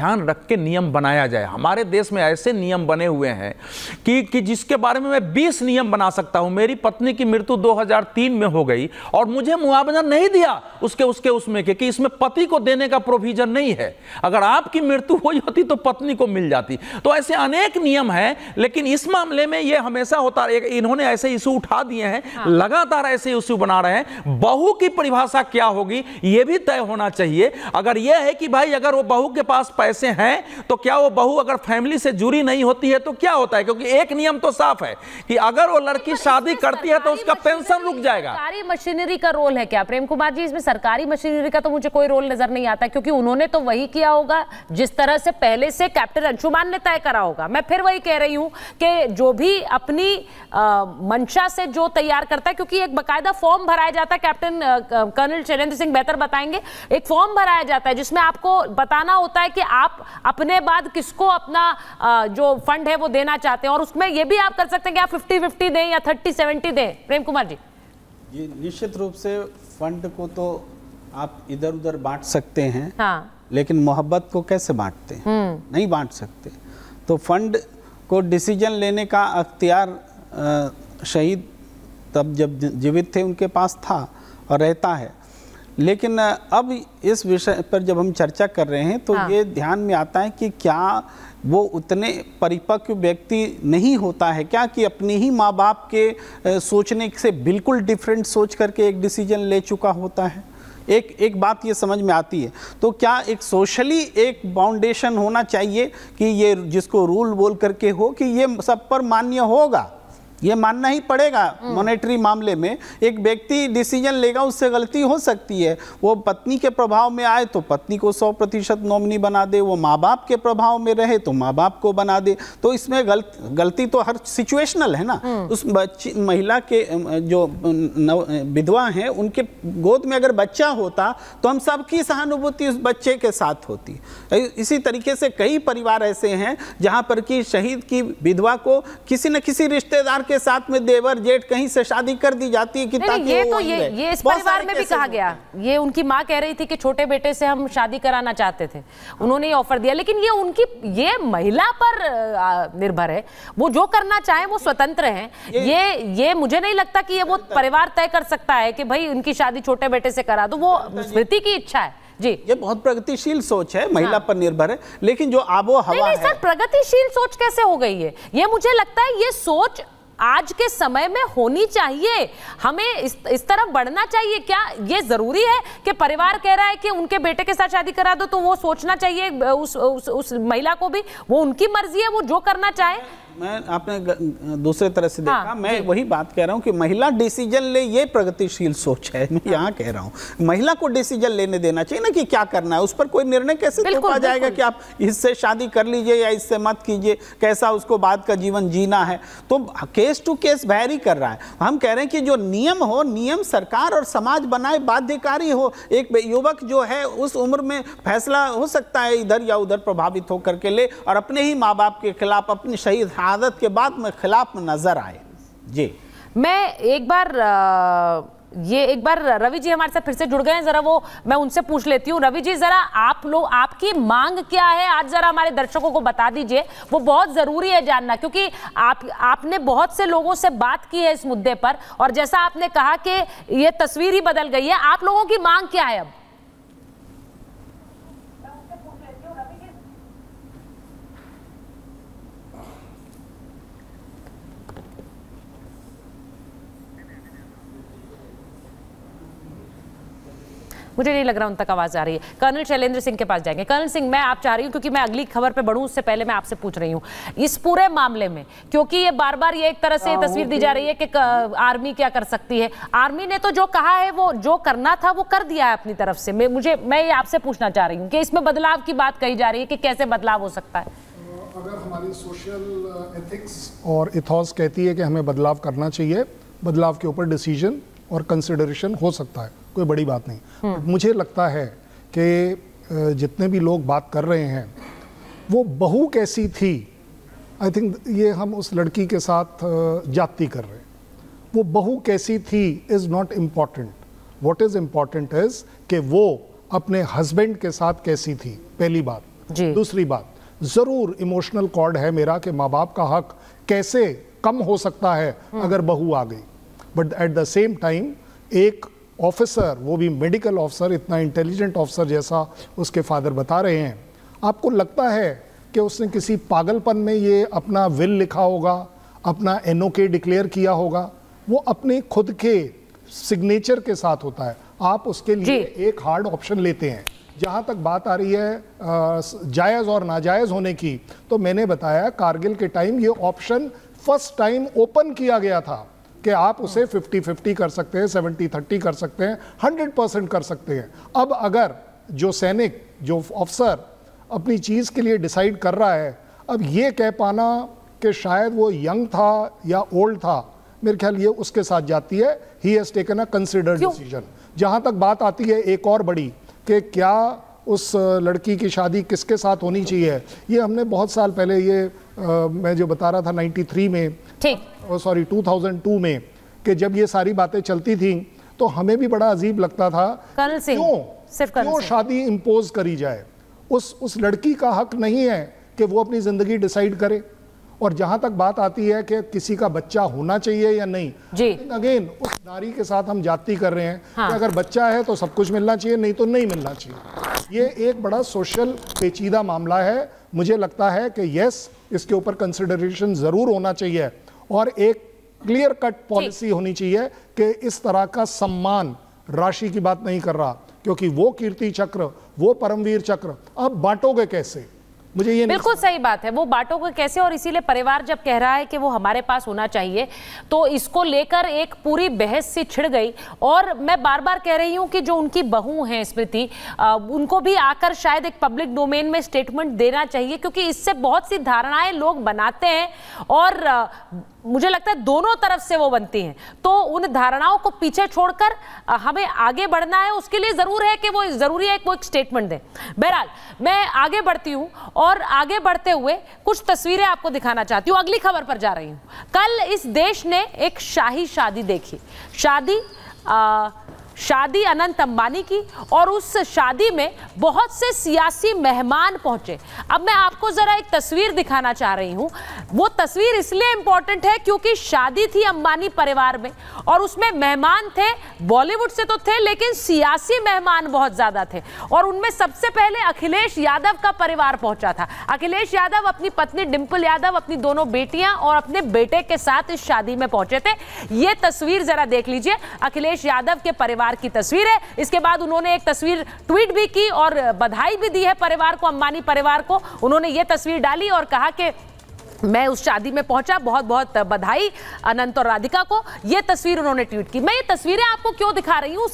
ध्यान रख के नियम बनाया जाए। हमारे देश में ऐसे नियम बने हुए हैं कि कि जिसके बारे में मैं 20 नियम बना सकता हूँ। मेरी पत्नी की मृत्यु 2003 में हो गई और मुझे मुआवजा नहीं दिया उसके उसके उसमें के कि इसमें पति को देने का प्रोविज़न नहीं है। अगर आपकी मृत्यु हो जाती तो पत्नी को मिल जाती। तो ऐसे अनेक नियम हैं लेकिन इस मामले में ये हमेशा होता है इन्होंने ऐसे इशू उठा दिए हैं। लगातार ऐसे इशू बना रहे हैं। बहू की परिभाषा क्या होगी ये भी तय होना चाहिए। अगर यह है कि भाई अगर वो बहू के पास पैसे हैं तो क्या वो बहू अगर फैमिली से जुड़ी नहीं होती है तो क्या होता है? क्योंकि एक नियम तो साफ़ है कि अगर वो लड़की शादी करती है तो उसका पेंशन रुक जाएगा। सरकारी मशीनरी का रोल है क्या? प्रेम कुमार जी इसमें सरकारी मशीनरी का तो मुझे कोई रोल नज़र नहीं आता क्योंकि उन्होंने तो वही किया होगा जिस तरह से पहले से कैप्टन अंशुमान ने तय करा होगा। मैं फिर वही कह रही हूँ कि जो भी अपनी आ, मंशा से जो तैयार करता है क्योंकि एक बकायदा फॉर्म भराया जाता है कैप्टन कर्नल शैलेंद्र सिंह बेहतर बताएँगे। एक फॉर्म भराया जाता है जिसमें आपको बताना होता है कि आप अपने बाद किसको अपना आ, जो फंड है वो देना चाहते हैं? और उसमें ये भी आप कर सकते हैं कि आप फिफ्टी फिफ्टी दें या थर्टी सेवेंटी दें। प्रेम कुमार जी। ये निश्चित रूप से फंड को तो आप इधर उधर बांट सकते हैं हाँ। लेकिन मोहब्बत को कैसे बांटते हैं? नहीं बांट सकते। तो फंड को डिसीज़न लेने का अख्तियार शहीद तब जब जीवित थे उनके पास था और रहता है। लेकिन अब इस विषय पर जब हम चर्चा कर रहे हैं तो हाँ। ये ध्यान में आता है कि क्या वो उतने परिपक्व व्यक्ति नहीं होता है? क्या कि अपने ही माँ बाप के सोचने से बिल्कुल डिफरेंट सोच करके एक डिसीज़न ले चुका होता है? एक एक बात ये समझ में आती है। तो क्या एक सोशली एक बाउंडेशन होना चाहिए कि ये जिसको रूल बोल करके हो कि ये सब पर मान्य होगा? ये मानना ही पड़ेगा मॉनेटरी मामले में। एक व्यक्ति डिसीज़न लेगा उससे गलती हो सकती है। वो पत्नी के प्रभाव में आए तो पत्नी को सौ प्रतिशत नॉमिनी बना दे। वो माँ बाप के प्रभाव में रहे तो माँ बाप को बना दे। तो इसमें गलत गलती तो हर सिचुएशनल है ना। उस बच्ची महिला के जो विधवा हैं उनके गोद में अगर बच्चा होता तो हम सबकी सहानुभूति उस बच्चे के साथ होती। इसी तरीके से कई परिवार ऐसे हैं जहाँ पर कि शहीद की विधवा को किसी न किसी रिश्तेदार के साथ में देवर जेठ कहीं से शादी कर दी जाती है कि ताकि ये तो ये ये इस परिवार में भी कहा गया। ये उनकी माँ कह रही थी कि छोटे बेटे से हम शादी कराना चाहते थे। उन्होंने ये ऑफ़र दिया। लेकिन ये उनकी ये महिला पर निर्भर है। वो जो करना चाहे वो स्वतंत्र हैं। ये ये मुझे नहीं लगता कि ये वो परिवार तय कर सकता है कि भाई उनकी शादी छोटे बेटे से करा दो। वो स्मृति की इच्छा है। जी। ये बहुत प्रगतिशील सोच है महिला हाँ। पर निर्भर है। लेकिन जो आबो नहीं हवा नहीं है सर प्रगतिशील सोच कैसे हो गई है ये मुझे लगता है ये सोच आज के समय में होनी चाहिए। हमें इस इस तरफ़ बढ़ना चाहिए। क्या ये ज़रूरी है कि परिवार कह रहा है कि उनके बेटे के साथ शादी करा दो तो वो सोचना चाहिए उस उस, उस महिला को भी वो उनकी मर्ज़ी है वो जो करना चाहे। मैं आपने दूसरे तरह से देखा हाँ, मैं वही बात कह रहा हूँ कि महिला डिसीज़न ले ये प्रगतिशील सोच है मैं यहाँ कह रहा हूँ। महिला को डिसीज़न लेने देना चाहिए ना कि क्या करना है उस पर कोई निर्णय कैसे थोपा जाएगा कि आप इससे शादी कर लीजिए या इससे मत कीजिए कैसा उसको बाद का जीवन जीना है। तो केस टू केस वैरी कर रहा है। हम कह रहे हैं कि जो नियम हो नियम सरकार और समाज बनाए बाध्यकारी हो एक युवक जो है उस उम्र में फैसला हो सकता है इधर या उधर प्रभावित होकर के ले और अपने ही माँ बाप के खिलाफ अपनी शहीद आदत के बाद में खिलाफ में नज़र आए। जी। मैं एक बार अ, ये एक बार रवि जी हमारे साथ फिर से जुड़ गए हैं जरा वो मैं उनसे पूछ लेती हूँ। रवि जी जरा आप लोग आपकी मांग क्या है? आज जरा हमारे दर्शकों को बता दीजिए। वो बहुत ज़रूरी है जानना क्योंकि आप आपने बहुत से लोगों से बात की है इस मुद्दे पर और जैसा आपने कहा कि ये तस्वीर ही बदल गई है आप लोगों की मांग क्या है अब? मुझे नहीं लग रहा उन तक आवाज़ आ रही है। कर्नल शैलेंद्र सिंह के पास जाएँगे। कर्नल सिंह मैं आप चाह रही हूँ क्योंकि मैं अगली खबर पर बढ़ूं उससे पहले मैं आपसे पूछ रही हूँ। इस पूरे मामले में क्योंकि ये बार बार ये एक तरह से तस्वीर दी जा रही है कि आर्मी क्या कर सकती है। आर्मी ने तो जो कहा है वो जो करना था वो कर दिया है अपनी तरफ़ से। मैं मुझे मैं ये आपसे पूछना चाह रही हूँ कि इसमें बदलाव की बात कही जा रही है कि कैसे बदलाव हो सकता है। अगर हमारी सोशल एथिक्स और इथॉस कहती है कि हमें बदलाव करना चाहिए बदलाव के ऊपर डिसीज़न और कंसिडरेशन हो सकता है। कोई बड़ी बात नहीं। But मुझे लगता है कि जितने भी लोग बात कर रहे हैं वो बहू कैसी थी आई थिंक ये हम उस लड़की के साथ जाति कर रहे हैं। वो बहू कैसी थी is not important what is important is कि वो अपने हस्बैंड के साथ कैसी थी पहली बात। जी। दूसरी बात ज़रूर इमोशनल कॉर्ड है मेरा कि माँ बाप का हक कैसे कम हो सकता है अगर बहू आ गई। But at the same time एक ऑफिसर वो भी मेडिकल ऑफिसर इतना इंटेलिजेंट ऑफिसर जैसा उसके फादर बता रहे हैं। आपको लगता है कि उसने किसी पागलपन में ये अपना विल लिखा होगा अपना एनओके डिक्लेयर किया होगा? वो अपने खुद के सिग्नेचर के साथ होता है। आप उसके लिए एक हार्ड ऑप्शन लेते हैं। जहाँ तक बात आ रही है जायज़ और नाजायज होने की तो मैंने बताया कारगिल के टाइम ये ऑप्शन फ़र्स्ट टाइम ओपन किया गया था। कि आप उसे 50 50 कर सकते हैं 70 30 कर सकते हैं 100 परसेंट कर सकते हैं। अब अगर जो सैनिक जो ऑफिसर अपनी चीज़ के लिए डिसाइड कर रहा है अब ये कह पाना कि शायद वो यंग था या ओल्ड था मेरे ख्याल ये उसके साथ जाती है। He has taken a considered decision जहाँ तक बात आती है एक और बड़ी कि क्या उस लड़की की शादी किसके साथ होनी चाहिए। ये हमने बहुत साल पहले ये अ, मैं जो बता रहा था 93 में ठीक। सॉरी 2002 में कि जब ये सारी बातें चलती थी तो हमें भी बड़ा अजीब लगता था कर्नल सिंह, क्यों? सिर्फ़ कर्नल क्यों। शादी इम्पोज करी जाए? उस उस लड़की का हक नहीं है कि वो अपनी ज़िंदगी डिसाइड करे। और जहाँ तक बात आती है कि किसी का बच्चा होना चाहिए या नहीं जी। अगेन उस नारी के साथ हम जाति कर रहे हैं हाँ। कि अगर बच्चा है तो सब कुछ मिलना चाहिए नहीं तो नहीं मिलना चाहिए। ये एक बड़ा सोशल पेचीदा मामला है। मुझे लगता है कि यस इसके ऊपर कंसिडरेशन ज़रूर होना चाहिए। और एक क्लियर कट पॉलिसी होनी चाहिए कि इस तरह का सम्मान राशि की बात नहीं कर रहा क्योंकि वो कीर्ति चक्र वो परमवीर चक्र अब बांटोगे कैसे? मुझे ये बिल्कुल सही बात है वो बांटोगे कैसे और इसीलिए परिवार जब कह रहा है कि वो हमारे पास होना चाहिए तो इसको लेकर एक पूरी बहस सी छिड़ गई। और मैं बार बार कह रही हूँ कि जो उनकी बहू हैं स्मृति उनको भी आकर शायद एक पब्लिक डोमेन में स्टेटमेंट देना चाहिए क्योंकि इससे बहुत सी धारणाएँ लोग बनाते हैं और मुझे लगता है दोनों तरफ़ से वो बनती हैं। तो उन धारणाओं को पीछे छोड़कर हमें आगे बढ़ना है उसके लिए ज़रूर है कि वो ज़रूरी है कि वो एक स्टेटमेंट दें। बहरहाल मैं आगे बढ़ती हूँ और आगे बढ़ते हुए कुछ तस्वीरें आपको दिखाना चाहती हूँ। अगली खबर पर जा रही हूँ। कल इस देश ने एक शाही शादी देखी। शादी आ, शादी अनंत अंबानी की और उस शादी में बहुत से सियासी मेहमान पहुँचे। अब मैं आपको जरा एक तस्वीर दिखाना चाह रही हूँ। वो तस्वीर इसलिए इंपॉर्टेंट है क्योंकि शादी थी अंबानी परिवार में और उसमें मेहमान थे, बॉलीवुड से तो थे, लेकिन सियासी मेहमान बहुत ज़्यादा थे। और उनमें सबसे पहले अखिलेश यादव का परिवार पहुँचा था। अखिलेश यादव अपनी पत्नी डिंपल यादव, अपनी दोनों बेटियाँ और अपने बेटे के साथ इस शादी में पहुँचे थे। ये तस्वीर जरा देख लीजिए। अखिलेश यादव के परिवार की तस्वीर है। इसके बाद उन्होंने एक तस्वीर ट्वीट भी की और बधाई भी दी है परिवार को, अंबानी परिवार को। उन्होंने ये तस्वीर डाली और कहा कि मैं उस शादी में पहुँचा बहुत बहुत बधाई अनंत और राधिका को। यह तस्वीर उन्होंने ट्वीट की। मैं ये तस्वीरें आपको क्यों दिखा रही हूँ?